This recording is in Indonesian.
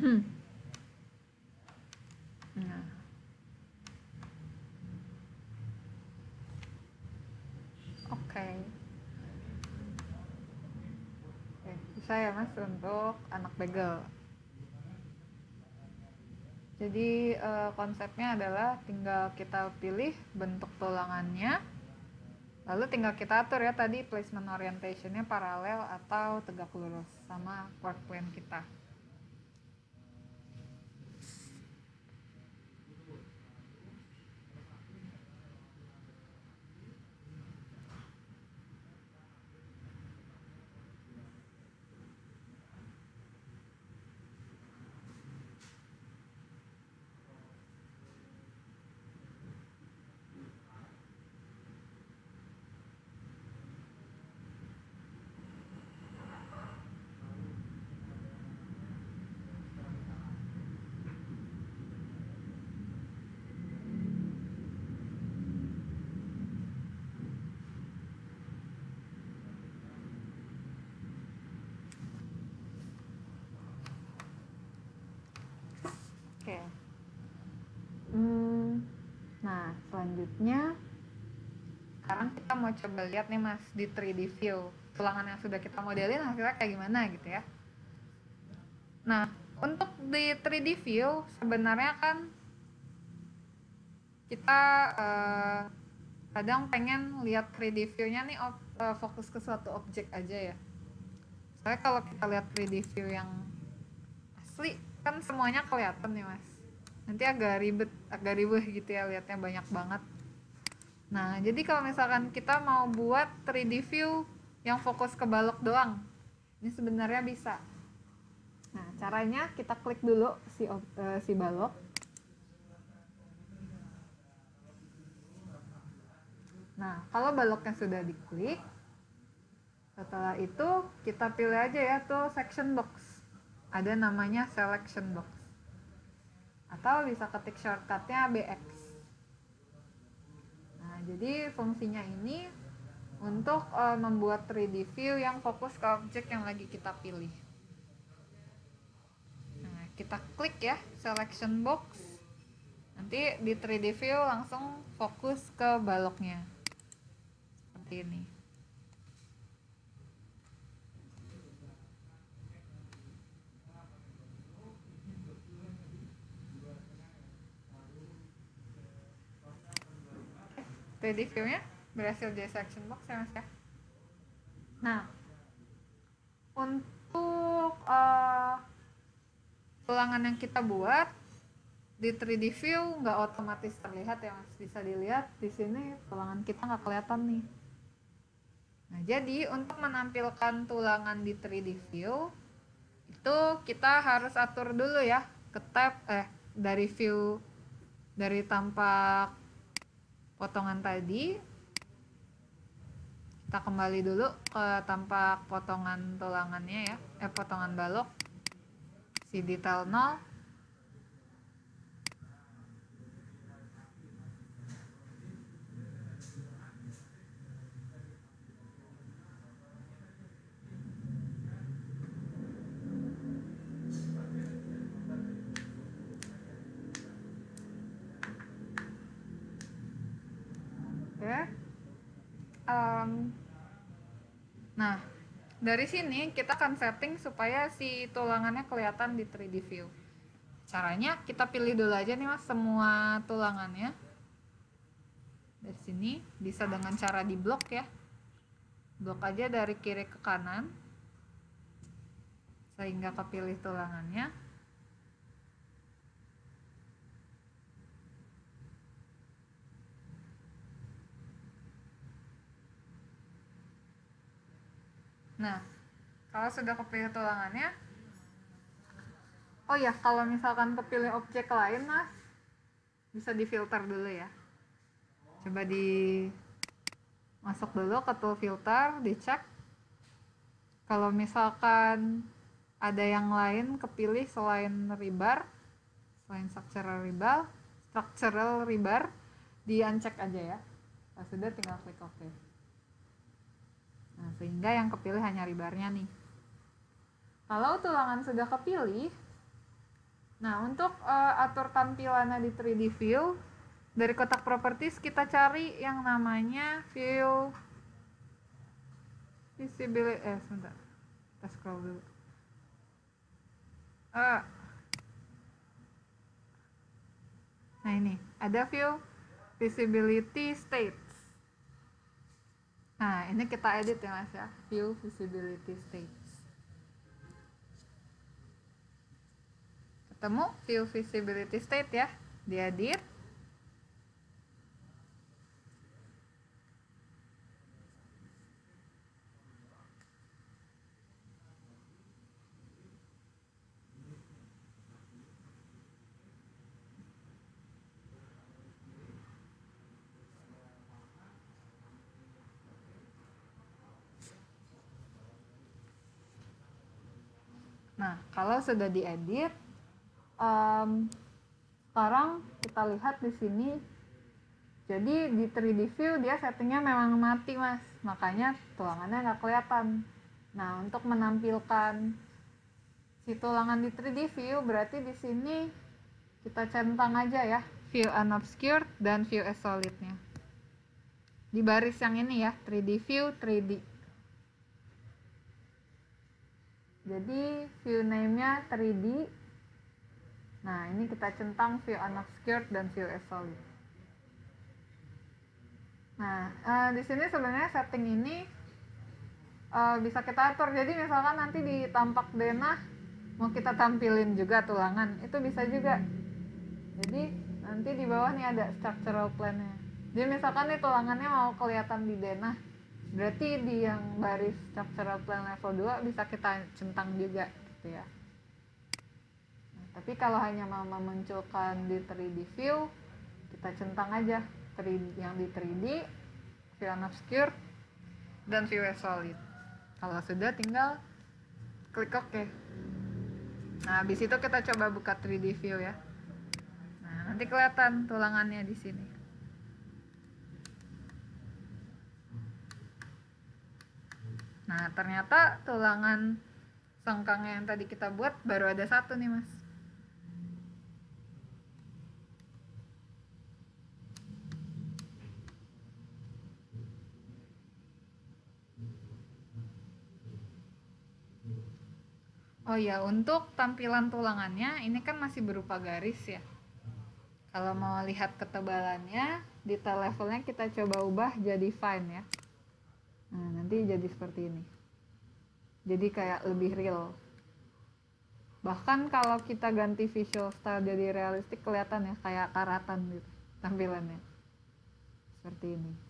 Nah. Oke. Oke, bisa ya Mas untuk anak bagel. Jadi eh, konsepnya adalah tinggal kita pilih bentuk tulangannya, lalu tinggal kita atur ya tadi placement orientationnya paralel atau tegak lurus sama work plan kita. Oke. Hmm, nah selanjutnya sekarang kita mau coba lihat nih mas di 3D view tulangan yang sudah kita modelin hasilnya kayak gimana gitu ya. Nah untuk di 3D view sebenarnya kan kita eh, kadang pengen lihat 3D view-nya nih op- eh, fokus ke suatu objek aja ya. Soalnya kalau kita lihat 3D view yang asli kan semuanya kelihatan nih mas nanti agak ribet agak ribet gitu ya lihatnya banyak banget nah jadi kalau misalkan kita mau buat 3D view yang fokus ke balok doang ini sebenarnya bisa. Nah caranya kita klik dulu si eh, si balok. Nah kalau baloknya sudah diklik setelah itu kita pilih aja ya tuh section box. Ada namanya selection box. Atau bisa ketik shortcutnya BX jadi fungsinya ini untuk eh, membuat 3D view yang fokus ke objek yang lagi kita pilih. Nah kita klik ya selection box. Nanti di 3D view langsung fokus ke baloknya. Seperti ini Ready view-nya berhasil di section box ya mas ya. Nah, untuk eh, tulangan yang kita buat di 3D view nggak otomatis terlihat ya mas. Bisa dilihat di sini tulangan kita nggak kelihatan nih. Nah, jadi untuk menampilkan tulangan di 3D view itu kita harus atur dulu ya ke tab eh dari view dari tampak potongan tadi. Kita kembali dulu ke tampak potongan tulangannya ya. Eh potongan balok. Si detail 0 ya Em, nah dari sini kita akan setting supaya si tulangannya kelihatan di 3D view. Caranya kita pilih dulu aja nih mas semua tulangannya. Dari sini bisa dengan cara di blok ya. Blok aja dari kiri ke kanan sehingga kepilih tulangannya Nah, kalau sudah kepilih tulangannya, oh ya, kalau misalkan kepilih objek lain, mas, bisa difilter dulu ya. Coba di masuk dulu ke tool filter, dicek. Kalau misalkan ada yang lain kepilih selain rebar, selain structural rebar, structural rebar, di uncheck aja ya. Sudah tinggal klik OK. Nah, sehingga yang kepilih hanya ribarnya nih. Kalau tulangan sudah kepilih, Nah, untuk uh, atur tampilannya di 3D view, dari kotak properties kita cari yang namanya view visibility eh sebentar kita scroll dulu uh, nah ini ada view visibility states nah ini kita edit ya mas ya. View visibility states. Ketemu view visibility state ya. Diedit Nah, kalau sudah diedit, um, sekarang kita lihat di sini. Jadi di 3D view dia settingnya memang mati mas, makanya tulangannya nggak kelihatan. Nah, untuk menampilkan si tulangan di 3D view berarti di sini kita centang aja ya view unobscured dan view as solidnya. Di baris yang ini ya, 3D view, 3D jadi view name-nya 3D nah ini kita centang view unobscured dan view as solid nah uh, di sini sebenarnya setting ini uh, bisa kita atur. Jadi misalkan nanti di tampak denah mau kita tampilin juga tulangan itu bisa juga. Jadi nanti di bawah nih ada structural plan-nya. Jadi misalkan nih tulangannya mau kelihatan di denah berarti di yang baris structural plan level 2 bisa kita centang juga gitu ya? Nah, tapi kalau hanya mau memunculkan di 3D view kita centang aja 3D, yang di 3D view unobscured dan view solid. Kalau sudah tinggal klik OK nah habis itu kita coba buka 3D view ya. Nah nanti kelihatan tulangannya di sini Nah, ternyata tulangan sengkang yang tadi kita buat baru ada satu nih, Mas. Oh ya, untuk tampilan tulangannya ini kan masih berupa garis ya. Kalau mau lihat ketebalannya, detail levelnya kita coba ubah jadi fine ya nanti jadi seperti ini. Jadi kayak lebih real. Bahkan kalau kita ganti visual style jadi realistik kelihatan ya kayak karatan gitu tampilannya. Seperti ini